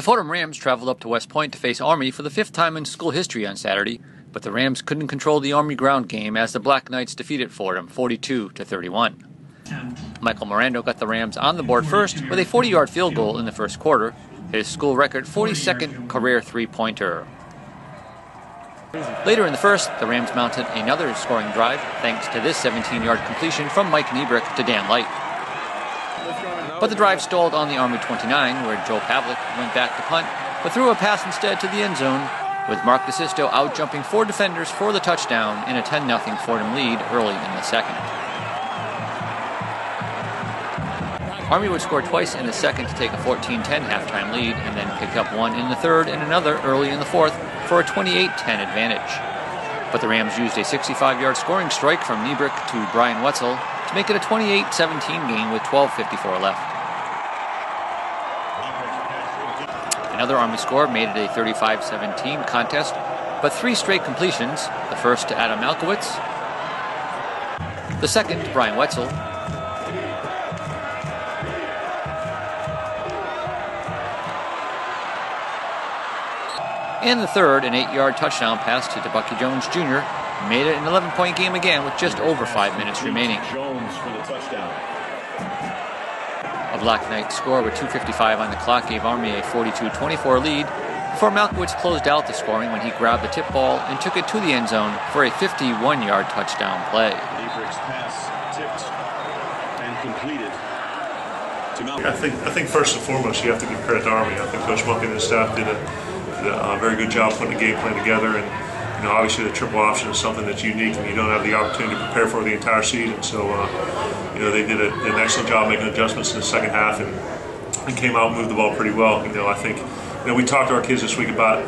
The Fordham Rams traveled up to West Point to face Army for the fifth time in school history on Saturday, but the Rams couldn't control the Army ground game as the Black Knights defeated Fordham 42 to 31. Michael Marando got the Rams on the board first with a 40-yard field goal in the first quarter, his school record 42nd career three-pointer. Later in the first, the Rams mounted another scoring drive thanks to this 17-yard completion from Mike Nebrig to Dan Light. But the drive stalled on the Army 29, where Joe Pavlik went back to punt, but threw a pass instead to the end zone, with Mark DeSisto outjumping four defenders for the touchdown in a 10 0 Fordham lead early in the second. Army would score twice in the second to take a 14 10 halftime lead, and then pick up one in the third and another early in the fourth for a 28 10 advantage. But the Rams used a 65 yard scoring strike from Nebrig to Brian Wetzel to make it a 28 17 game with 12.54 left. Another Army score made it a 35 17 contest, but three straight completions the first to Adam Malkowitz, the second to Brian Wetzel, and the third, an eight yard touchdown pass to Tebucky Jones Jr., made it an 11 point game again with just over five minutes remaining. Jones for the touchdown. A Black Knight score with 2.55 on the clock gave Army a 42 24 lead before Malkowitz closed out the scoring when he grabbed the tip ball and took it to the end zone for a 51 yard touchdown play. Nebrig's pass tipped and completed. I think I think first and foremost you have to give credit to Army. I think Coach Monken and his staff did a, did a, uh, very good job putting the game plan together, and you know obviously the triple option is something that's unique and you don't have the opportunity to prepare for the entire season. So uh, you know they did a, an excellent job making adjustments in the second half and, and came out and moved the ball pretty well. You know I think you know we talked to our kids this week about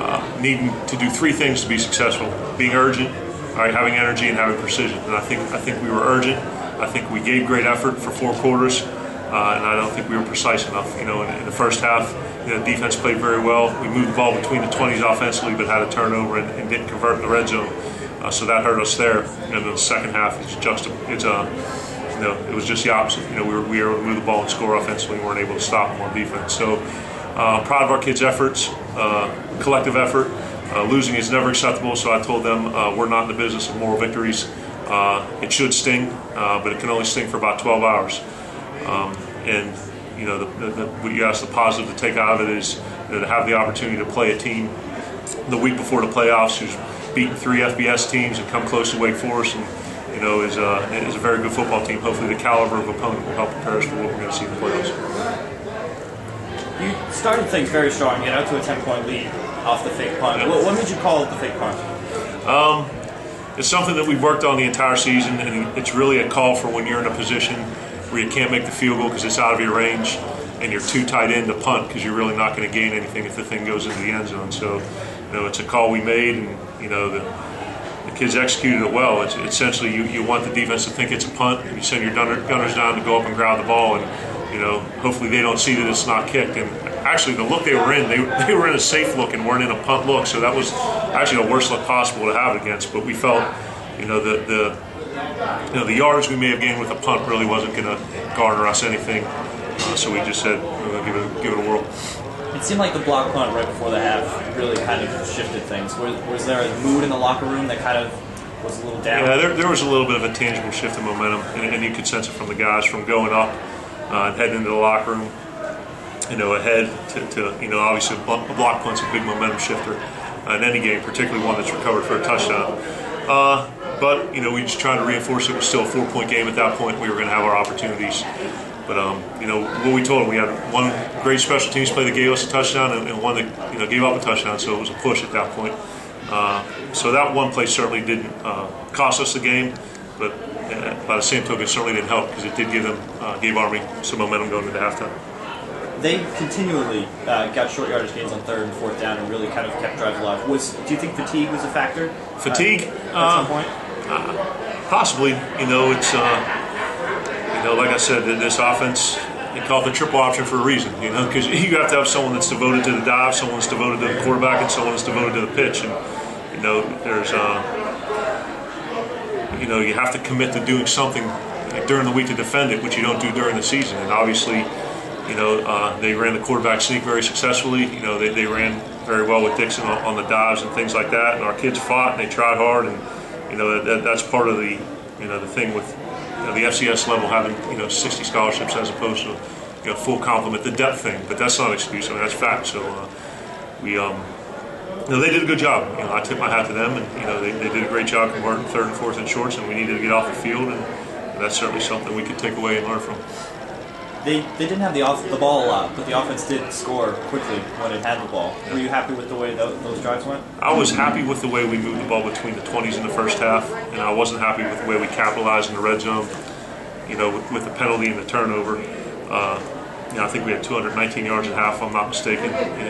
uh, needing to do three things to be successful: being urgent, all right, having energy, and having precision. And I think I think we were urgent. I think we gave great effort for four quarters, uh, and I don't think we were precise enough. You know, in, in the first half, you know, defense played very well. We moved the ball between the 20s offensively, but had a turnover and, and didn't convert in the red zone. Uh, so that hurt us there. And then the second half, it's just it's a you know, it was just the opposite. You know, we were, we were able to move the ball and score offensively. We weren't able to stop them on defense. So, uh, proud of our kids' efforts, uh, collective effort. Uh, losing is never acceptable, so I told them uh, we're not in the business of moral victories. It should sting, but it can only sting for about 12 hours. Um, and you know, the, the, the, what you asked the positive to take out of it is you know, to have the opportunity to play a team the week before the playoffs who's beaten three FBS teams and come close to Wake Forest and you know is a, is a very good football team. Hopefully, the caliber of opponent will help prepare us for what we're going to see in the playoffs. You started things very strong, get out to a 10 point lead off the fake punt. Yeah. What, what made you call it the fake punt? Um, it's something that we've worked on the entire season, and it's really a call for when you're in a position where you can't make the field goal because it's out of your range, and you're too tight in to punt because you're really not going to gain anything if the thing goes into the end zone. So, you know, it's a call we made, and you know the, the kids executed it well. It's essentially you, you want the defense to think it's a punt, and you send your gunner, gunners down to go up and grab the ball, and you know hopefully they don't see that it's not kicked. And actually, the look they were in, they, they were in a safe look and weren't in a punt look, so that was actually the worst look possible to have against. But we felt, you know, the the you know, the yards we may have gained with a punt really wasn't going to garner us anything. Uh, so we just said we're going to give it, give it a whirl. It seemed like the block punt right before the half really kind of shifted things. Was, was there a mood in the locker room that kind of was a little down? Yeah, there, there was a little bit of a tangible shift in momentum, and, and you could sense it from the guys from going up uh, and heading into the locker room. You know, ahead to, to you know, obviously a block punt's a big momentum shifter uh, in any game, particularly one that's recovered for a touchdown. Uh, but you know, we just tried to reinforce it was still a four-point game at that point. We were going to have our opportunities. But um, you know what we told them, we had one great special teams play that gave us a touchdown, and, and one that you know gave up a touchdown. So it was a push at that point. Uh, so that one play certainly didn't uh, cost us the game, but uh, by the same token, certainly didn't help because it did give them uh, gave Army some momentum going into halftime. They continually uh, got short yardage gains on third and fourth down and really kind of kept drives alive. Was do you think fatigue was a factor? uh, Fatigue? at Uh, some point. Possibly, you know, it's uh, you know, like I said, th- this offense they call it the triple option for a reason. You know, because you have to have someone that's devoted to the dive, someone that's devoted to the quarterback, and someone that's devoted to the pitch. And you know, there's uh, you know, you have to commit to doing something during the week to defend it, which you don't do during the season. And obviously, You know, uh, they ran the quarterback sneak very successfully. You know, they, they ran very well with Dixon on, on the dives and things like that. And our kids fought and they tried hard. And you know, that, that's part of the you know the thing with you know, the FCS level having you know 60 scholarships as opposed to you know full complement, the depth thing. But that's not an excuse. I mean, that's fact. So uh, we. Um, you know, they did a good job. You know, I tip my hat to them, and you know, they, they did a great job converting third and fourth and shorts, and we needed to get off the field, and, and that's certainly something we could take away and learn from. They, they didn't have the off, the ball a lot, but the offense did score quickly when it had the ball. Were you happy with the way tho- those drives went? I was happy with the way we moved the ball between the 20s in the first half, and I wasn't happy with the way we capitalized in the red zone. You know, with, with the penalty and the turnover. Uh, you know, I think we had 219 yards at half, if I'm not mistaken.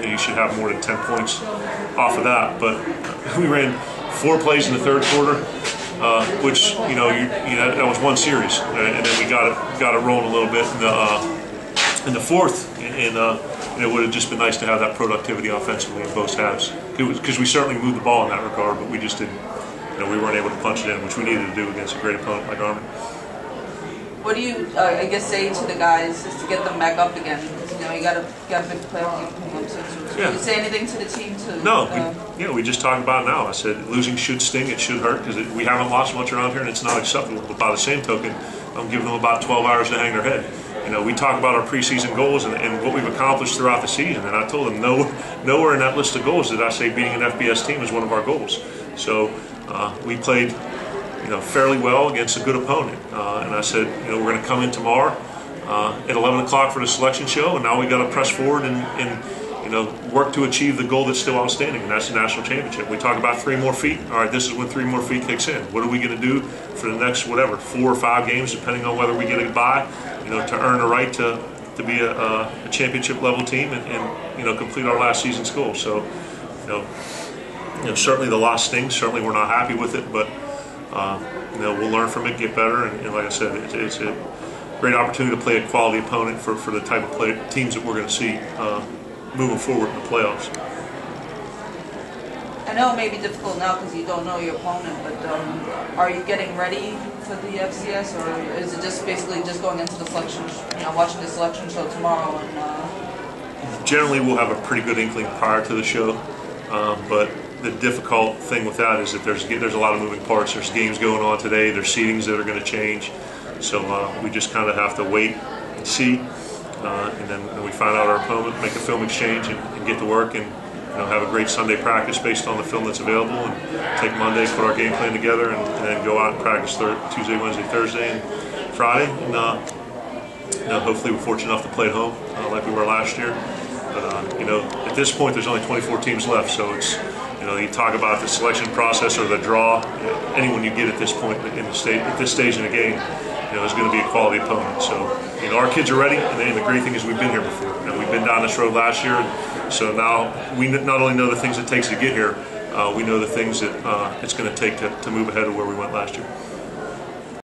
You should have more than 10 points off of that. But we ran four plays in the third quarter, uh, which you know, you, you know, that was one series, and then we got it got it rolling a little bit in the uh, in the fourth, and uh, and it would have just been nice to have that productivity offensively in both halves. Because we certainly moved the ball in that regard, but we just didn't. You know, we weren't able to punch it in, which we needed to do against a great opponent like Army. What do you, uh, I guess, say to the guys just to get them back up again? Because, you know, you got a got a big playoff game coming up soon. So, so Yeah. you say anything to the team to? No, uh, we, know, we just talked about it now. I said losing should sting, it should hurt because we haven't lost much around here, and it's not acceptable. But by the same token, I'm giving them about 12 hours to hang their head. You know, we talk about our preseason goals and, and what we've accomplished throughout the season, and I told them no, nowhere in that list of goals did I say being an FBS team is one of our goals. So uh, we played, you know, fairly well against a good opponent, uh, and I said, you know, we're going to come in tomorrow uh, at 11 o'clock for the selection show, and now we got to press forward and, and you know, work to achieve the goal that's still outstanding, and that's the national championship. We talk about three more feet. All right, this is when three more feet kicks in. What are we going to do for the next whatever four or five games, depending on whether we get a bye, you know, to earn the right to to be a, a, a championship level team and, and you know complete our last season's goal. So, you know, you know, certainly the loss stings. Certainly, we're not happy with it, but uh, you know, we'll learn from it, get better, and, and like I said, it's, it's a great opportunity to play a quality opponent for, for the type of play, teams that we're going to see uh, moving forward in the playoffs. I know it may be difficult now because you don't know your opponent, but um, are you getting ready for the FCS, or is it just basically just going into the selection, you know, watching the selection show tomorrow and? Uh, Generally, we'll have a pretty good inkling prior to the show, um, but the difficult thing with that is that there's there's a lot of moving parts. There's games going on today. There's seedings that are going to change, so uh, we just kind of have to wait and see, uh, and then when we find out our opponent, make a film exchange, and, and get to work, and you know have a great Sunday practice based on the film that's available, and take Monday, put our game plan together, and, and then go out and practice thir- Tuesday, Wednesday, Thursday, and Friday, and uh, you know hopefully we're fortunate enough to play at home uh, like we were last year. But uh, you know, at this point, there's only 24 teams left, so it's you know, you talk about the selection process or the draw. Anyone you get at this point in the state, at this stage in the game, you know, is going to be a quality opponent. So you know, our kids are ready, and the great thing is we've been here before. And we've been down this road last year, so now we not only know the things it takes to get here, uh, we know the things that uh, it's going to take to, to move ahead of where we went last year.